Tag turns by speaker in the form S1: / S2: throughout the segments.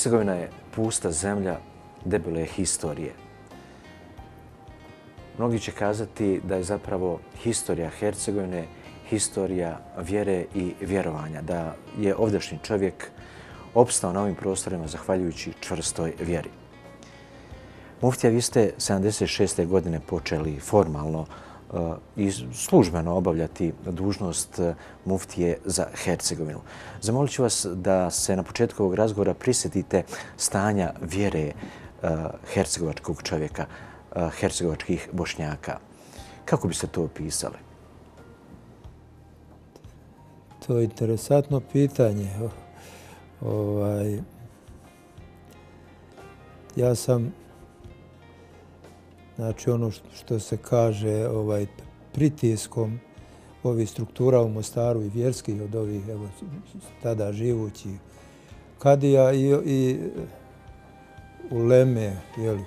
S1: Hercegovina je pusta zemlja debele historije. Mnogi će kazati da je zapravo historija Hercegovine historija vjere i vjerovanja, da je ovdašnji čovjek opstao na ovim prostorima zahvaljujući čvrstoj vjeri. Muftija, vi ste 76. godine počeli formalno i službeno obavljati dužnost e, muftije za Hercegovinu. Zamolit ću vas da se na početku ovog razgovora prisjetite stanja vjere e, hercegovačkog čovjeka, e, hercegovačkih bošnjaka. Kako biste to opisali?
S2: To je interesantno pitanje. Ovaj, ja sam znači ono što se kaže ovaj pritiskom ovih struktura u Mostaru i vjerskih od ovih evo, tada živućih kadija i, i uleme jeli,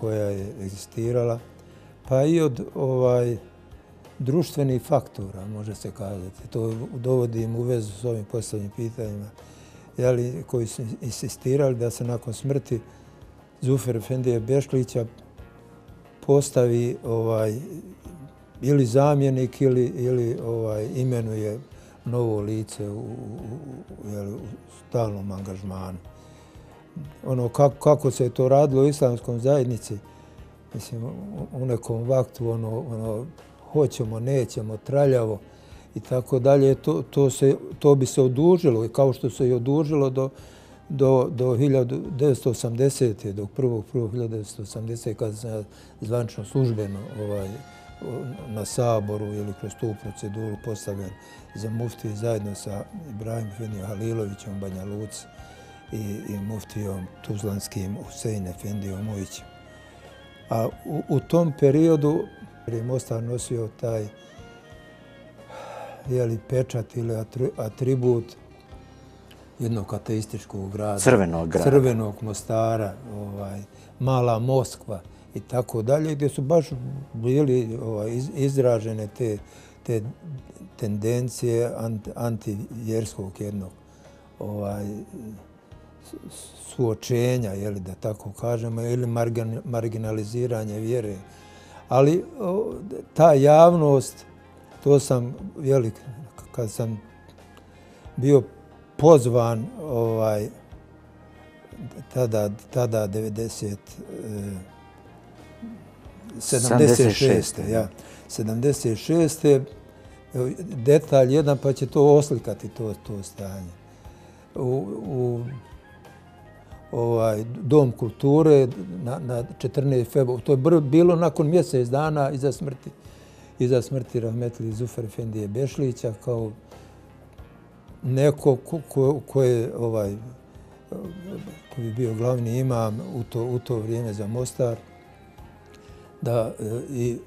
S2: koja je egzistirala, pa i od ovaj društvenih faktora, može se kazati. To dovodim u vezu s ovim poslednjim pitanjima, jeli, koji su insistirali da se nakon smrti Zufer Efendije Bešlića postavi ovaj ili zamjenik ili ili ovaj imenuje novo lice u, u, u, u stalnom angažmanu. Ono kako, kako se je to radilo u islamskom zajednici, mislim, u nekom vaktu, ono, ono, hoćemo, nećemo, traljavo i tako dalje, to, to, se, to bi se odužilo i kao što se i odužilo do, do, do 1980. do 1.1.1980. kada sam zvančno službeno ovaj, na saboru ili kroz tu proceduru postavljen za mufti zajedno sa Ibrahim Fenio Halilovićem Banja Luc i, i muftijom Tuzlanskim Husein Efendijom Mujićem. A u, u tom periodu je Mostar nosio taj jeli, pečat ili atribut jednog ateističkog grada.
S1: Crvenog grada.
S2: Crvenog Mostara, ovaj, Mala Moskva i tako dalje, gdje su baš bili ovaj, izražene te, te tendencije anti, antivjerskog jednog ovaj, suočenja, jeli, da tako kažemo, ili marginaliziranje vjere. Ali ta javnost, to sam, jeli, kad sam bio pozvan ovaj tada tada 90 76. ja 76. detalj jedan pa će to oslikati to to stanje u, u ovaj dom kulture na na 14. februara to je bilo nakon mjesec dana iza smrti iza smrti rahmetli Zufer Efendije Bešlića kao neko ko, ko, ovaj, ko je ovaj koji je bio glavni imam u to, u to vrijeme za Mostar, da eh, i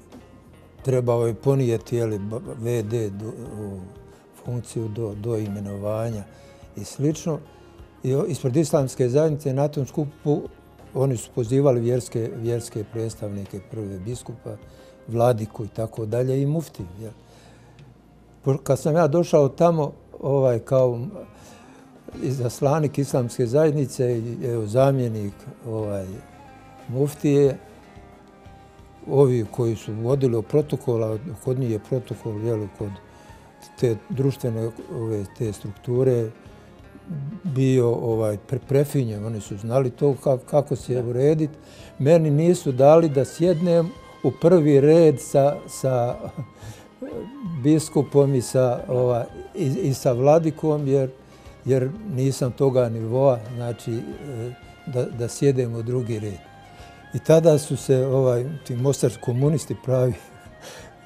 S2: trebao je ponijeti jeli, VD do, u funkciju do, do imenovanja i slično. I ispred islamske zajednice na tom skupu oni su pozivali vjerske, vjerske predstavnike prve biskupa, vladiku i tako dalje i mufti. Jel. Kad sam ja došao tamo, ovaj kao izaslanik islamske zajednice i evo, zamjenik ovaj, muftije, ovi koji su vodili o protokola, kod njih je protokol jel, kod te društvene ove, te strukture bio ovaj pre prefinjen, oni su znali to kako, kako se urediti. Meni nisu dali da sjednem u prvi red sa, sa biskupom i sa, ova, i, i sa vladikom, jer, jer nisam toga nivoa, znači e, da, da sjedem u drugi red. I tada su se ovaj, ti mostarski komunisti pravi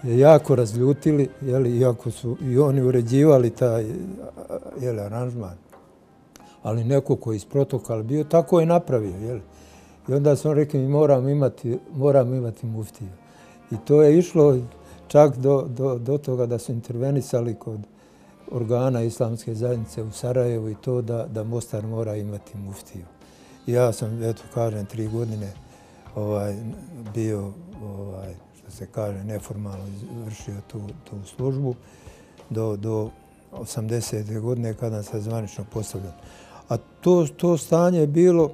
S2: jako razljutili, jeli, iako su i oni uređivali taj jeli, aranžman. Ali neko koji iz protokola bio, tako je napravio. Jeli. I onda sam rekli mi moramo imati, moramo imati muftiju. I to je išlo čak do, do, do toga da su intervenisali kod organa islamske zajednice u Sarajevu i to da, da Mostar mora imati muftiju. Ja sam, eto kažem, tri godine ovaj, bio, ovaj, što se kaže, neformalno vršio tu, tu službu do, do 80. godine kada se zvanično postavljam. A to, to stanje je bilo,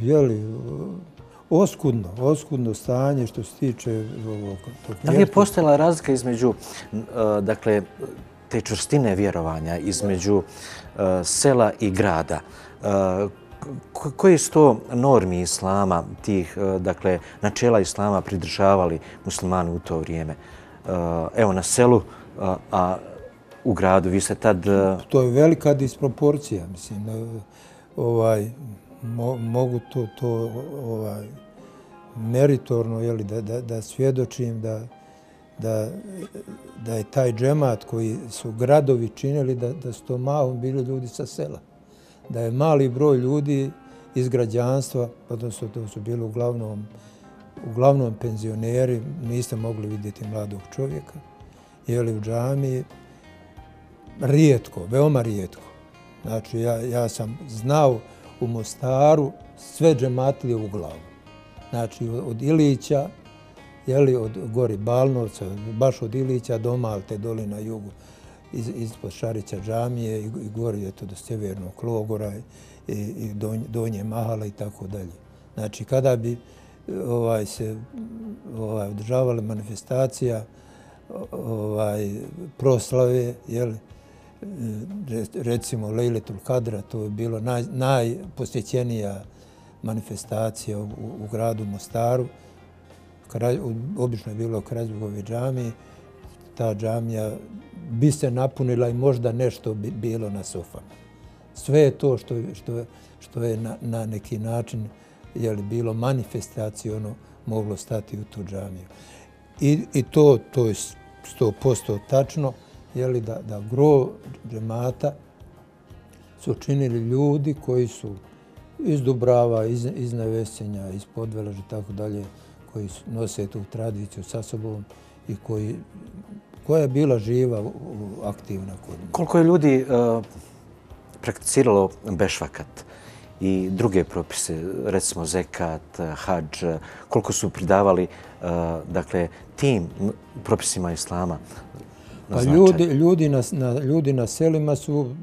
S2: jeli, oskudno, oskudno stanje što se tiče ovog...
S1: Da li je postojala razlika između, dakle, te čvrstine vjerovanja između sela i grada? Koji su to normi islama, tih, dakle, načela islama pridržavali muslimani u to vrijeme? Evo, na selu, a u gradu, vi ste tad...
S2: To je velika disproporcija, mislim. Ovaj, mogu to, to ovaj, meritorno jeli, da, da, da svjedočim da, da, da je taj džemat koji su gradovi činili, da, da su to malo bili ljudi sa sela. Da je mali broj ljudi iz građanstva, odnosno to su bili uglavnom, uglavnom penzioneri, niste mogli vidjeti mladog čovjeka, jeli u džami, rijetko, veoma rijetko. Znači, ja, ja sam znao u Mostaru sve džematlije u glavu. Znači, od Ilića, jeli, od gori Balnovca, baš od Ilića do Malte, doli na jugu, iz, ispod Šarića džamije i, i gori je to do Sjevernog logora i, i Donje Mahala i tako dalje. Znači, kada bi ovaj se ovaj održavala manifestacija ovaj proslave jel recimo Lejletul Kadra, to je bilo naj, najposjećenija manifestacija u, u gradu Mostaru. Kraj, obično je bilo u Krajzbogove džamije. Ta džamija bi se napunila i možda nešto bi bilo na sofama. Sve je to što, što, što je na, na neki način je li bilo manifestacijono moglo stati u tu džamiju. I, i to, to je 100% tačno jeli, da, da gro džemata su činili ljudi koji su iz Dubrava, iz, iz Nevesenja, iz Podvelaža i tako dalje, koji nose tu tradiciju sa sobom i koji, koja je bila živa, aktivna kod njih.
S1: Koliko je ljudi uh, prakticiralo bešvakat i druge propise, recimo zekat, hađ, koliko su pridavali uh, dakle, tim propisima islama
S2: Pa ljudi, ljudi, na, na, ljudi na selima su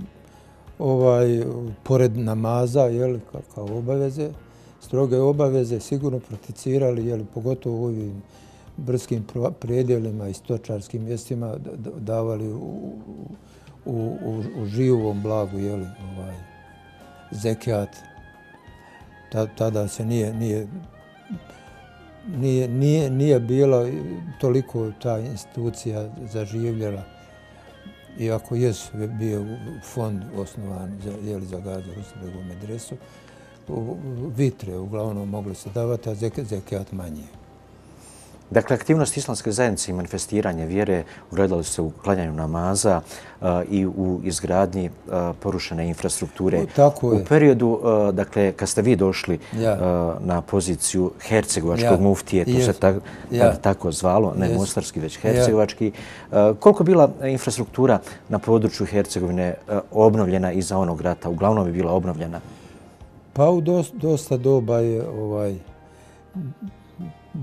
S2: ovaj, pored namaza, jel, kao obaveze, stroge obaveze, sigurno prakticirali, jel, pogotovo u ovim brskim predjelima i stočarskim mjestima, davali u, u, u, u živom blagu, jel, ovaj, zekijat. Tada se nije, nije nije, nije, nije bila toliko ta institucija zaživljela, Iako je bio fond osnovan za, jeli, za gazu u medresu, vitre uglavnom mogli se davati, a zekijat manje.
S1: Dakle, aktivnost islamske zajednice i manifestiranje vjere ugledali se u klanjanju namaza i u izgradnji porušene infrastrukture.
S2: Tako
S1: je. U periodu, uh, dakle, kad ste vi došli na poziciju Hercegovačkog muftije, to se tako zvalo, ne mostarski, već Hercegovački, koliko bila infrastruktura na području Hercegovine obnovljena iza onog rata? Uglavnom je bila obnovljena?
S2: Pa u dosta doba je ovaj,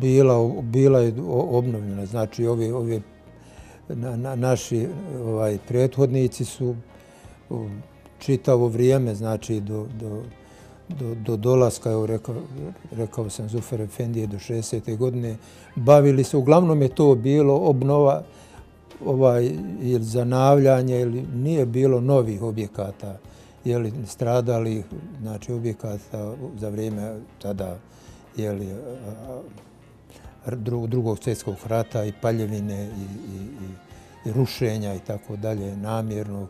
S2: bila, bila je obnovljena. Znači, ovi, ovi na, na, naši ovaj, prethodnici su um, čitavo vrijeme, znači do, do, do, do dolaska, evo rekao, rekao sam Zufer Efendije, do 60. godine, bavili se, uglavnom je to bilo obnova ovaj, ili zanavljanje, ili nije bilo novih objekata, jeli, stradali, znači objekata za vrijeme tada, jeli, drugog svjetskog rata i paljevine i, i, i, i rušenja i tako dalje, namjernog.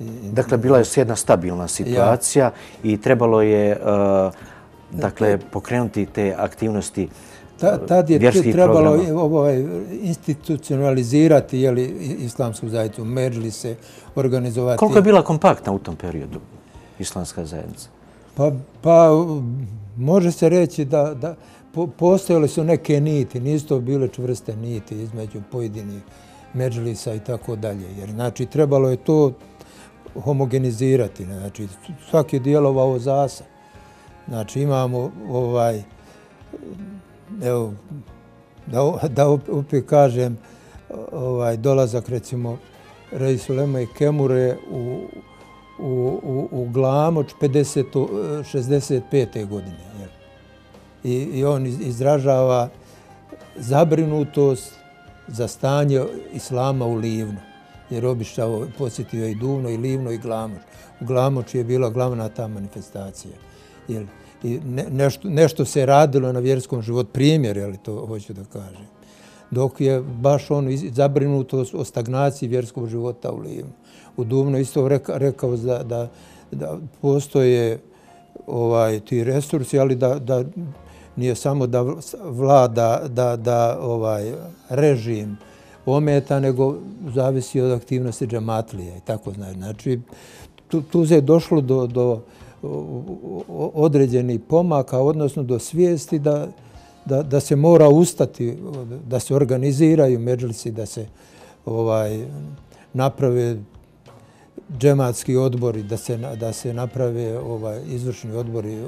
S2: I,
S1: dakle, bila je jedna stabilna situacija ja. i trebalo je uh, dakle, pokrenuti te aktivnosti
S2: Ta, tad je trebalo ovaj, institucionalizirati jeli, islamsku zajednicu, međli se, organizovati.
S1: Koliko je bila kompaktna u tom periodu islamska zajednica?
S2: Pa, pa može se reći da, da postojale su neke niti, nisu to bile čvrste niti između pojedinih međlisa i tako dalje. Jer znači trebalo je to homogenizirati. Znači svaki je djelovao zasa. Znači imamo ovaj, evo, da, da opet kažem, ovaj, dolazak recimo Reisulema i Kemure u, u, u, u Glamoč 50, 65. godine. Jer. I, I on izražava zabrinutost za stanje islama u Livnu. Jer obišao, posjetio i Duvno, i Livno, i Glamoč. U Glamoču je bila glavna ta manifestacija. Jer, i ne, nešto, nešto se radilo na vjerskom životu, primjer, je li to hoću da kažem. Dok je baš on zabrinuto o stagnaciji vjerskog života u Livnu. U Dubno isto rekao da, da, da postoje ovaj ti resursi, ali da, da nije samo da vlada, da, da ovaj režim ometa, nego zavisi od aktivnosti džamatlije i tako znači. Znači, tu, tu se je došlo do, do određenih pomaka, odnosno do svijesti da, da, da se mora ustati, da se organiziraju međlisi, da se ovaj naprave džematski odbori, da se, da se naprave ovaj izvršni odbori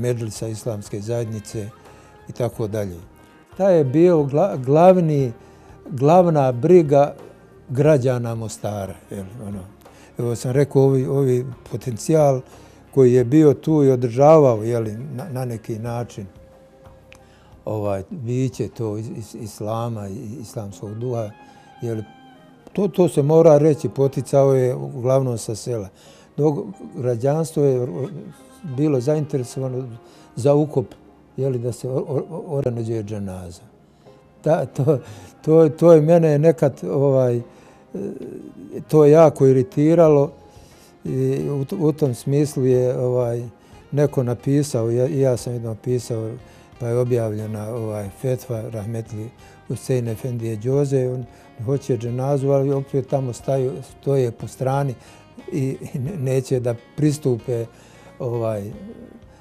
S2: međlisa islamske zajednice i tako dalje. Ta je bio glavni, glavna briga građana Mostara. Jel, ono. Evo sam rekao, ovi, ovi potencijal koji je bio tu i održavao jeli, na, na neki način ovaj, biće to iz, islama i islamskog duha. jer to, to se mora reći, poticao je uglavnom sa sela. Dok građanstvo je bilo zainteresovano za ukop, jeli, da se organizuje džanaza. Ta, to, to, to je mene nekad ovaj, to je jako iritiralo i u, u tom smislu je ovaj neko napisao, ja, ja sam jedno napisao, pa je objavljena ovaj fetva Rahmetli Husein Efendije Đoze, on hoće dženazu, ali opet tamo staju, stoje po strani i neće da pristupe ovaj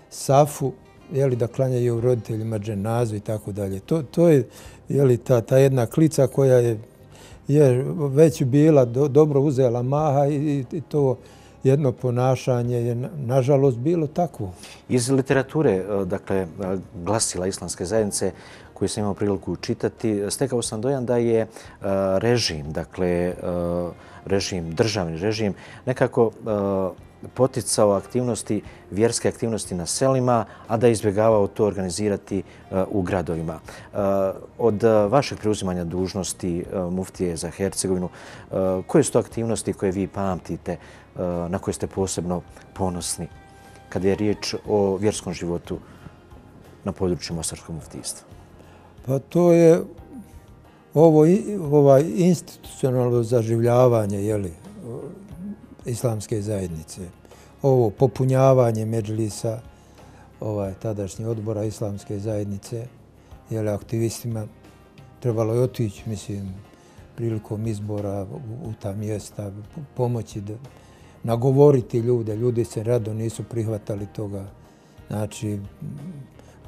S2: safu, jeli, da klanjaju roditeljima dženazu i tako dalje. To, to je jeli, ta, ta jedna klica koja je je već bila do, dobro uzela maha i, i to jedno ponašanje je nažalost bilo takvo.
S1: Iz literature, e, dakle, e, glasila islamske zajednice koju sam imao priliku čitati, stekao sam dojam da je e, režim, dakle, režim, državni režim, nekako poticao aktivnosti, vjerske aktivnosti na selima, a da je izbjegavao to organizirati uh, u gradovima. Uh, od uh, vašeg preuzimanja dužnosti muftije za Hercegovinu, koje su to aktivnosti koje vi pamtite, Eh, na koje ste posebno ponosni kada je riječ o vjerskom životu na području Mostarskog muftijstva?
S2: Pa to je ovo ovaj institucionalno zaživljavanje, jeli, islamske zajednice. Ovo popunjavanje međlisa ovaj, tadašnji odbora islamske zajednice, jeli, aktivistima trebalo je otići, mislim, prilikom izbora u, ta mjesta, pomoći da nagovoriti ljude. Ljudi se rado nisu prihvatali toga. Znači,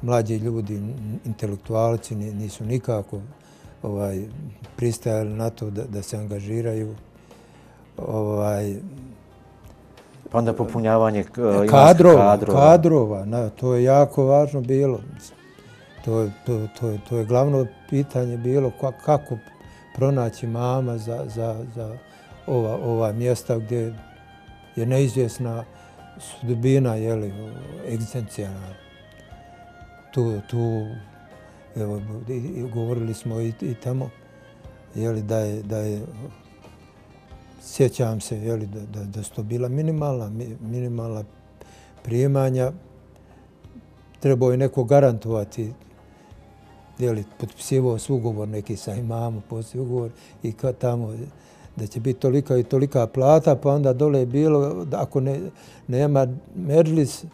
S2: mlađi ljudi, intelektualci nisu nikako ovaj pristajali na to da, da se angažiraju. Ovaj,
S1: Pa onda popunjavanje uh,
S2: kadrova. Kadrova, kadrova na, to je jako važno bilo. To je, to, to, je, to je glavno pitanje bilo kako pronaći mama za, za, za ova, ova mjesta gdje je neizvjesna sudbina, jeli, egzistencijana. Tu, tu, evo, govorili smo i, i tamo, jeli, da je, da je sjećam se jeli, da, da, da su to bila minimalna, minimalna prijemanja. Trebao je neko garantovati jeli, potpisivao s ugovor neki sa imamo, poslije ugovor i kad tamo da će biti tolika i tolika plata, pa onda dole je bilo, da ako ne, nema medžlis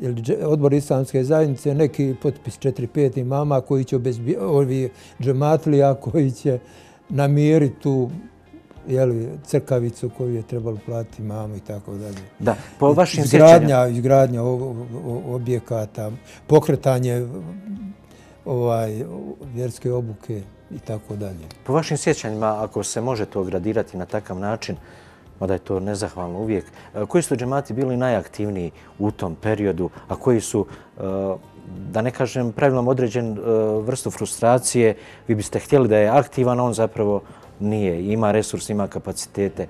S2: ili odbor islamske zajednice, neki potpis 4-5 imama koji će obezbijati, ovi džematlija koji će namiriti tu jeli, crkavicu koju je trebalo platiti mamu i tako dalje.
S1: Da, po vašim
S2: izgradnja, Izgradnja objekata, pokretanje ovaj, vjerske obuke i tako dalje.
S1: Po vašim sjećanjima, ako se može to gradirati na takav način, mada je to nezahvalno uvijek, e, koji su džemati bili najaktivniji u tom periodu, a koji su, e, da ne kažem pravilnom određen e, vrstu frustracije, vi biste htjeli da je aktivan, on zapravo nije. Ima resurs, ima kapacitete.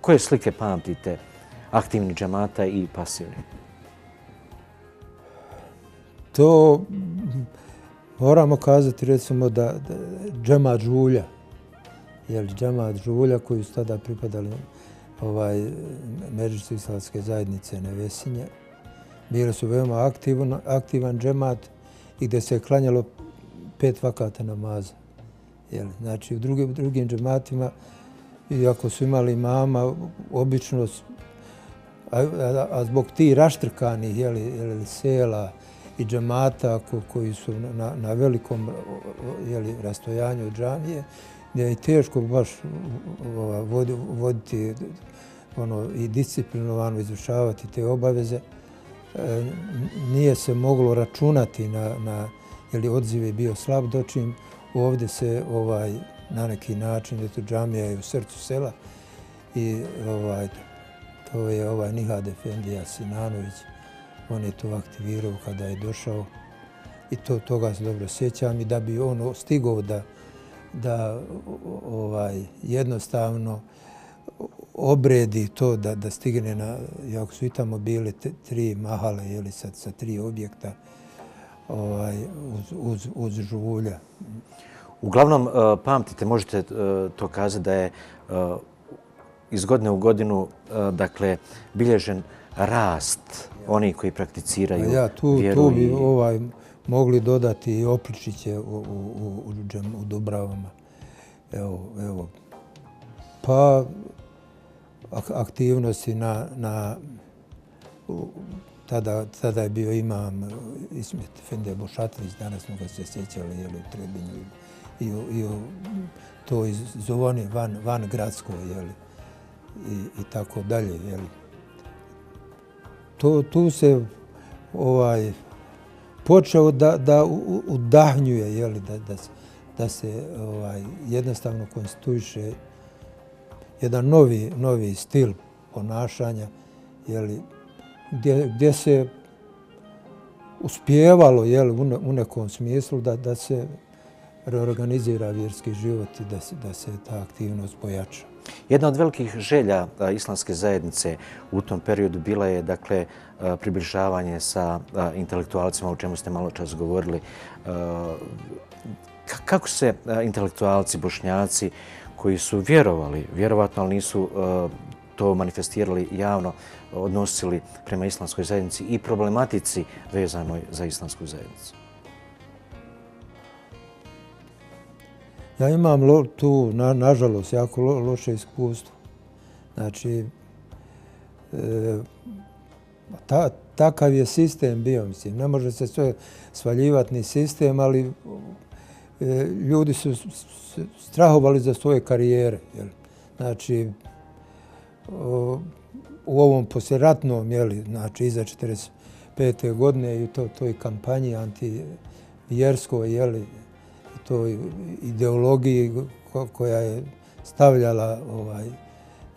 S1: Koje slike pamtite aktivni džemata i pasivni?
S2: To moramo kazati recimo da, da džemat žulja, jer džemat žulja koji su tada pripadali ovaj, Međuće islamske zajednice Nevesinje, bili su veoma aktivan, aktivan džemat i gdje se je klanjalo pet vakata namaza. Jel, znači u drugim, drugim džematima, iako su imali mama, obično, a, a, a zbog ti raštrkanih jeli, jeli, sela, i džemata koji su na, na velikom jeli, rastojanju od džamije, gdje je teško baš voditi ono, i disciplinovano izvršavati te obaveze. E, nije se moglo računati na, na jer odziv je bio slab dočim. Ovdje se ovaj, na neki način, je to džamija je u srcu sela i ovaj, to je ovaj Nihad Efendija Sinanović, on je to aktivirao kada je došao i to toga se dobro sjećam i da bi on stigao da da ovaj jednostavno obredi to da da stigne na jako su i tamo bile tri mahale ili sa sa tri objekta ovaj uz uz uz žulja.
S1: Uglavnom, eh, pamtite, možete eh, to kazati da je eh, iz godine u godinu, dakle, bilježen rast oni koji prakticiraju ja, tu, vjeru
S2: tu bi ovaj, mogli dodati i opličiće u, u, u, u, Dubravama. Evo, evo. Pa aktivnosti na, na tada, tada je bio imam Ismet Fende Bošatović, danas smo ga se sjećali jeli, u Trebinju i, i, i to iz Zovoni van, van gradsko jeli, i, i tako dalje. Jeli to, tu se ovaj počeo da, da udahnjuje, jeli, da, da, da se ovaj, jednostavno konstituiše jedan novi, novi stil ponašanja, jeli, gdje, gdje se uspjevalo jeli, u nekom smislu da, da se reorganizira vjerski život i da se, da se ta aktivnost pojača.
S1: Jedna od velikih želja islamske zajednice u tom periodu bila je dakle približavanje sa intelektualcima, o čemu ste malo čas govorili. Kako se intelektualci, bošnjaci koji su vjerovali, vjerovatno, ali nisu to manifestirali javno, odnosili prema islamskoj zajednici i problematici vezanoj za islamsku zajednicu?
S2: Ja imam lo, tu, na, nažalost, jako lo, loše iskustvo. Znači, e, ta, takav je sistem bio, mislim. Ne može se sve svaljivati ni sistem, ali e, ljudi su strahovali za svoje karijere. Jel? Znači, o, u ovom posljeratnom, jeli, znači iza 45. godine i to toj kampanji antivjerskoj, jeli, toj ideologiji koja je stavljala ovaj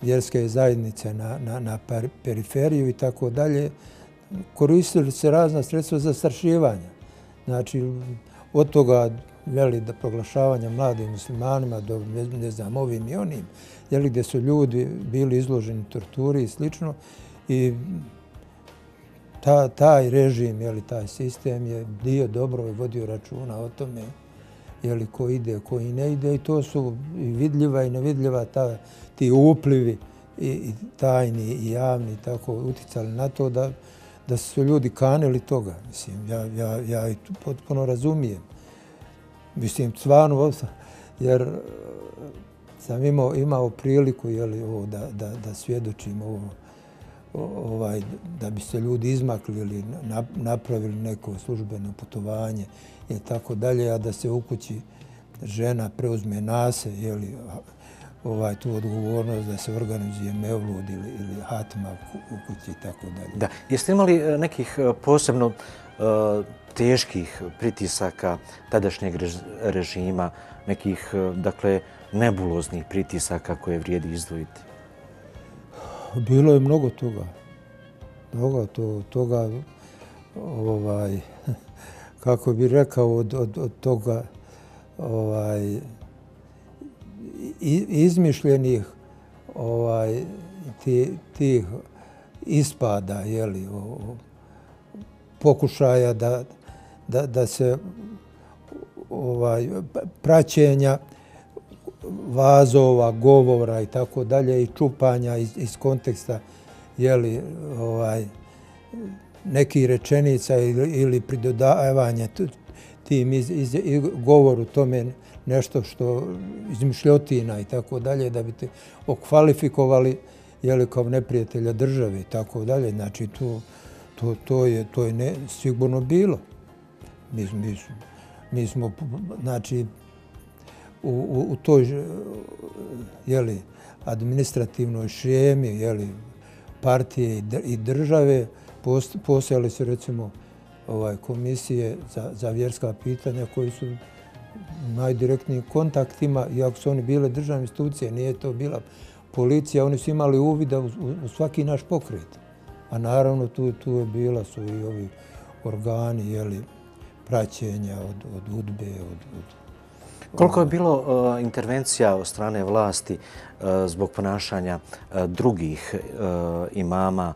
S2: vjerske zajednice na, na, na periferiju i tako dalje, koristili se razna sredstva za staršivanje. Znači, od toga veli da proglašavanja mladim muslimanima do, ne, ne znam, ovim i onim, jeli, gdje su ljudi bili izloženi torturi i slično. I ta, taj režim, jeli, taj sistem je dio dobro i vodio računa o tome jeli, ko ide, ko i ne ide. I to su i vidljiva i nevidljiva ta, ti uplivi i, i tajni i javni tako uticali na to da, da su ljudi kanili toga. Mislim, ja, ja, ja i potpuno razumijem. Mislim, stvarno, jer eh, sam imao, imao priliku jeli, ovo, da, da, da svjedočim ovo, ovaj, da bi se ljudi izmakli ili napravili neko službeno putovanje i tako dalje, a da se u kući žena preuzme nase, jeli, ovaj, tu odgovornost da se organizuje mevlud ili, ili hatma u kući i tako dalje.
S1: Da. Jeste imali e, nekih e, posebno e, teških pritisaka tadašnjeg režima, nekih, dakle, nebuloznih pritisaka koje vrijedi izdvojiti?
S2: Bilo je mnogo toga. Mnogo to, toga, ovaj, kako bi rekao, od, od, od toga ovaj, izmišljenih ovaj, tih, tih ispada, jeli, o, pokušaja da, da, da se ovaj, praćenja vazova, govora i tako dalje i čupanja iz, iz konteksta jeli, ovaj, neki rečenica ili, ili pridodavanja tim iz, iz, iz govoru tome nešto što izmišljotina i tako dalje da bi te okvalifikovali jeli, kao neprijatelja države i tako dalje. Znači, to, to, to je, to je ne, sigurno bilo. Mi, mi, mi smo, znači, u, u, u toj eh, jeli, administrativnoj šemi jeli, partije i države postojali su recimo ovaj komisije za, za vjerska pitanja koji su najdirektnijim kontaktima, iako su oni bile državne institucije, nije to bila policija, oni su imali uvida u, u svaki naš pokret. A naravno tu, tu je bila su i ovi organi, jeli, praćenja od, od udbe, od, od
S1: Koliko je bilo uh, intervencija od strane vlasti uh, zbog ponašanja uh, drugih imama,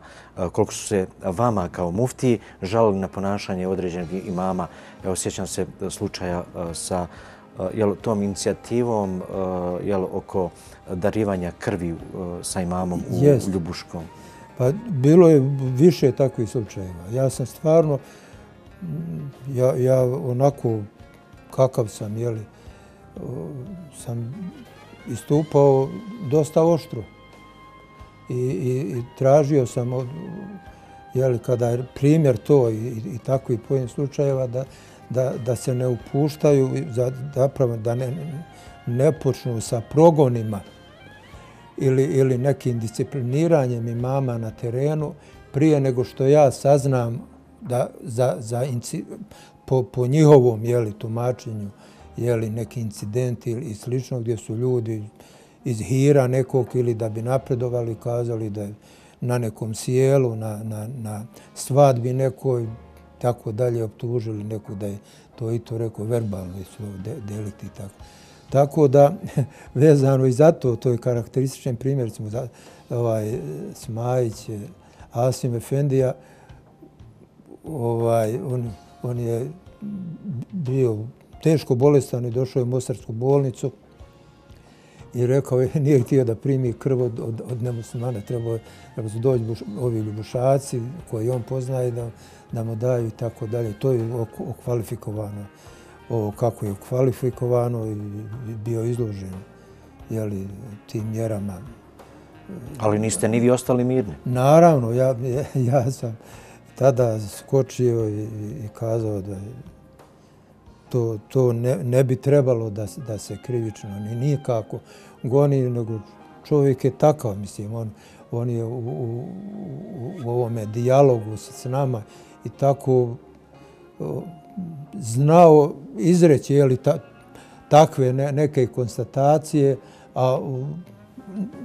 S1: koliko su se vama kao mufti žalili na ponašanje određenih imama? Evo, sjećam se slučaja sa jel, tom inicijativom jel, oko darivanja krvi sa imamom u. Ljubuškom.
S2: Pa bilo je više takvih slučajeva. Ja sam stvarno, ja, ja onako kakav sam, jeli, sam istupao dosta oštro. I, i, i tražio sam od, jeli, kada je primjer to i, i takvi pojem slučajeva da, da, da se ne upuštaju, za, zapravo da ne, ne počnu sa progonima ili, ili nekim discipliniranjem imama na terenu prije nego što ja saznam da za, za inci, po, po njihovom jeli, tumačenju jeli, neki incident ili slično gdje su ljudi iz hira nekog ili da bi napredovali kazali da je na nekom sjelu, na, na, na svadbi nekoj, tako dalje optužili neku da je to i to rekao verbalni su de, delikti i tako. Tako da, vezano i zato, to je karakterističan primjer, recimo, za, ovaj, Smajić, Asim Efendija, ovaj, on, on je bio teško bolestan i došao je u Mostarsku bolnicu i rekao je nije htio da primi krv od, od, od nemuslimana, trebao je da su doći buš, ovi ljubušaci koji on poznaje da, da mu daju i tako dalje. To je okvalifikovano. Ovo kako je okvalifikovano i bio izložen jeli, tim mjerama.
S1: Ali niste ni vi ostali mirni?
S2: Naravno, ja, ja sam tada skočio i, i kazao da to, to ne, ne bi trebalo da, da se krivično ni nikako goni, nego čovjek je takav, mislim, on, on je u, u, u ovome dijalogu s nama i tako znao izreći jeli, ta, takve ne, neke konstatacije, a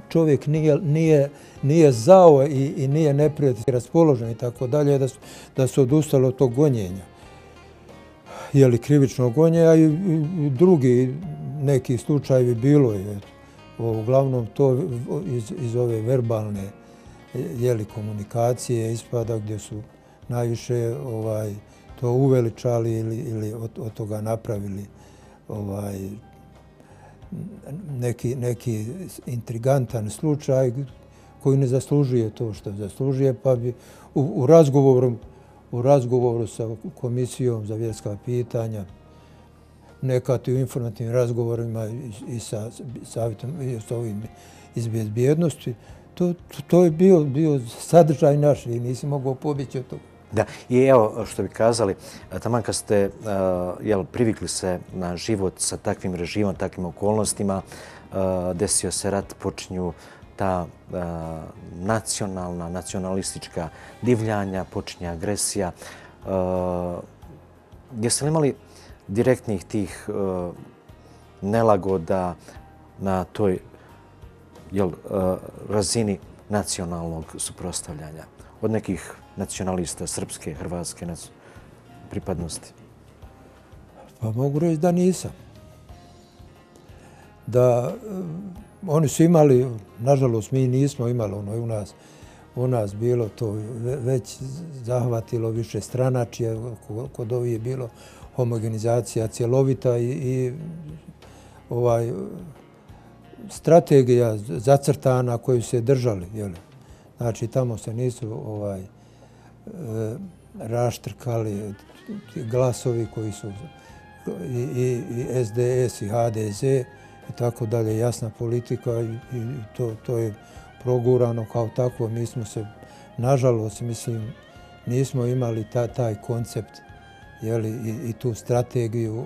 S2: čovjek nije, nije, nije zao i, i nije neprijatelj raspoložen i tako dalje, da su, da su odustali od tog gonjenja jeli, krivično gonje, a i, drugi neki slučajevi bilo je. Uglavnom to iz, iz ove verbalne jeli, komunikacije ispada gdje su najviše ovaj to uveličali ili, ili od, od toga napravili ovaj neki, neki intrigantan slučaj koji ne zaslužuje to što zaslužuje, pa bi u, u razgovoru u razgovoru sa komisijom za vjerska pitanja, nekad i u informativnim razgovorima i sa savjetom i s ovim iz bezbjednosti, to, to, to je bio, bio sadržaj naš i nisi mogao pobjeći od toga.
S1: Da, i evo što bi kazali, taman kad ste uh, jel, privikli se na život sa takvim režimom, takvim okolnostima, desio se rat, počinju ta e, nacionalna, nacionalistička divljanja, počinje agresija. E, jeste li imali direktnih tih e, nelagoda na toj razini nacionalnog suprostavljanja od nekih nacionalista srpske, hrvatske pripadnosti?
S2: Pa mogu reći da nisam. Da oni su imali, nažalost mi nismo imali ono u nas, u nas bilo to već zahvatilo više stranačije, kod ovih je bilo homogenizacija cjelovita i, i ovaj strategija zacrtana koju se držali. Jel? Znači, tamo se nisu ovaj, e, raštrkali glasovi koji su i, i, i SDS i HDZ i tako dalje, jasna politika i, i to, to je progurano kao tako. Mi smo se, nažalost, mislim, nismo imali ta, taj koncept jeli, i, i tu strategiju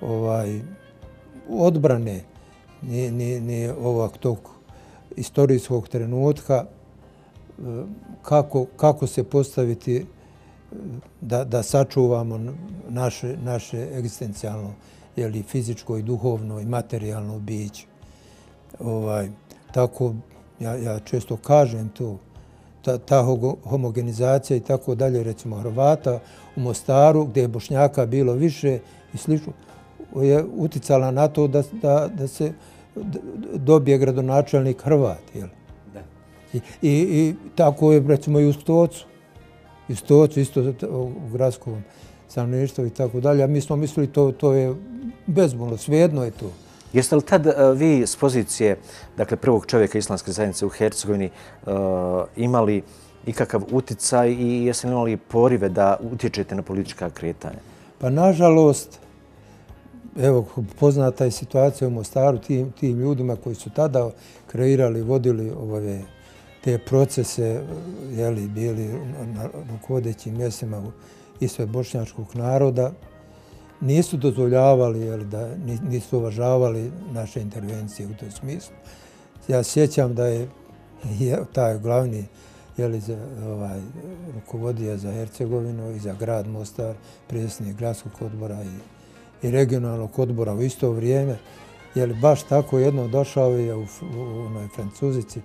S2: ovaj, odbrane ni, ni, ni ovog tog istorijskog trenutka e, kako, kako se postaviti e, da, da sačuvamo naše, naše egzistencijalno jeli, fizičko i duhovno i materijalno biće. Ovaj, tako, ja, ja često kažem to, ta, ta homogenizacija i tako dalje, recimo Hrvata u Mostaru, gdje je Bošnjaka bilo više i slično, je uticala na to da, da, da se dobije gradonačelnik Hrvat. Jel? Da. I, i, I tako je, recimo, i u Stocu. I u Stocu, isto u gradskom stanovništvu i tako dalje. A mi smo mislili to, to je bezbolno, svejedno je to.
S1: Jeste li tad uh, vi s pozicije dakle, prvog čovjeka islamske zajednice u Hercegovini uh, imali ikakav uticaj i jeste li imali porive da utječete na politička kretanja?
S2: Pa nažalost, evo, poznata je situacija u Mostaru tim, tim ljudima koji su tada kreirali, vodili ove, te procese, jeli, bili na rukovodećim mjestima i sve bošnjačkog naroda, nisu dozvoljavali, jel, da nisu uvažavali naše intervencije u tom smislu. Ja sjećam da je, je taj glavni jeli, za, ovaj, rukovodija za Hercegovinu i za grad Mostar, predsjednik gradskog odbora i i regionalnog odbora u isto vrijeme, jer baš tako jedno došao je u, u, u onoj Francuzici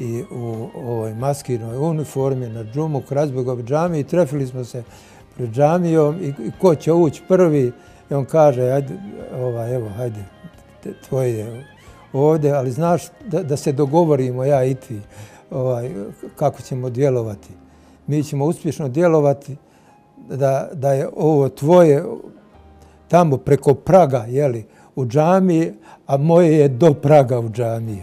S2: i u ovoj maskirnoj uniformi na džumu Krazbegov džami i trefili smo se pred džamijom i, i ko će ući prvi i on kaže, ajde, ovaj, evo, hajde, tvoje ovdje, ali znaš da, da se dogovorimo ja i ti ovaj, kako ćemo djelovati. Mi ćemo uspješno djelovati da, da je ovo tvoje tamo preko Praga, jeli, u džamiji, a moje je do Praga u džamiji.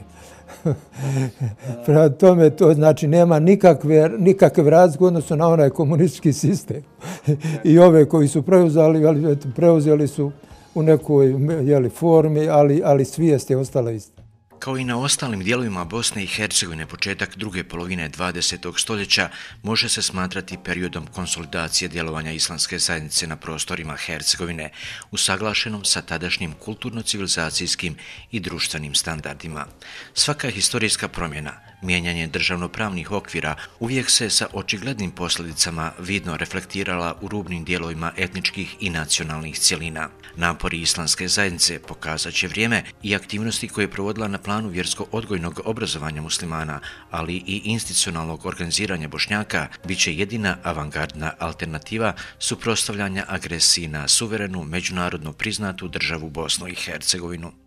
S2: Prema tome, to znači nema nikakve, nikakve razlike odnosno na onaj komunistički sistem. I ove koji su preuzeli, ali, preuzeli su u nekoj jeli, formi, ali, ali svijest je ostala ista.
S1: Kao i na ostalim dijelovima Bosne i Hercegovine, početak druge polovine 20. stoljeća može se smatrati periodom konsolidacije djelovanja islamske zajednice na prostorima Hercegovine, usaglašenom sa tadašnjim kulturno-civilizacijskim i društvenim standardima. Svaka historijska promjena, mijenjanje državnopravnih okvira, uvijek se sa očiglednim posljedicama vidno reflektirala u rubnim dijelovima etničkih i nacionalnih cijelina. Napori islamske zajednice pokazat će vrijeme i aktivnosti koje je provodila na planu vjersko-odgojnog obrazovanja muslimana, ali i institucionalnog organiziranja bošnjaka, bit će jedina avangardna alternativa suprostavljanja agresiji na suverenu, međunarodno priznatu državu Bosnu i Hercegovinu.